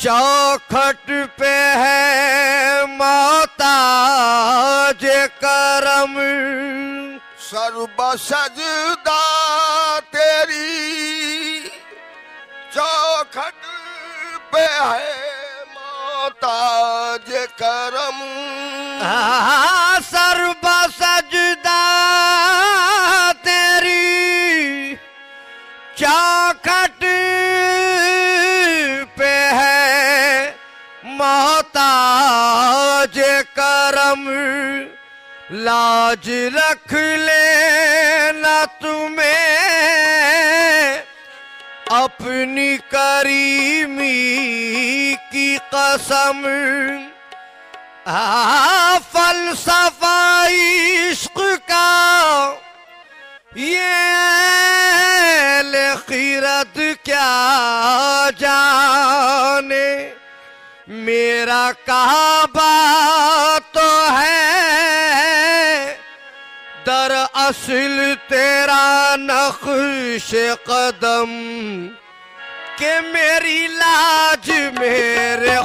चौखट पे है मोताज करम। सर्व सजदा तेरी चौखट पे है मोताज करम। हाँ, मोहताज करम लाज रख ले लेना तुम्हें। अपनी करीमी की कसम आ, फलसफा इश्क का ये लेखिरत क्या जाने मेरा काबा तो है। दर असल तेरा नक्श कदम के मेरी लाज मेरे